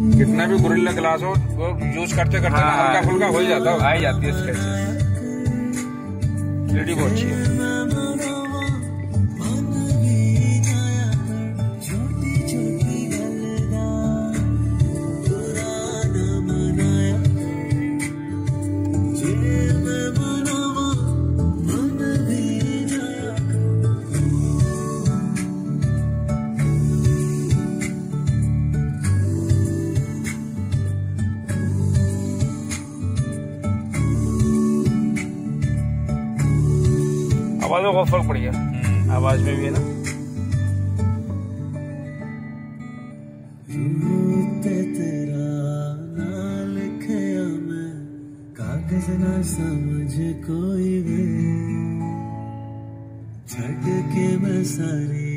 कितना भी guerrilla glass हो वो यूज़ करते करते हाँ। हल्का फुल्का हो ही जाता आ ही जाती है स्केचेस बहुत अच्छी है। आवाज़ में बहुत फ़र्क पड़ गया। आवाज़ में भी है ना? ते तेरा ना लिखया मैं कागज़ ना समझ कोई वे। छड़ के मैं सारी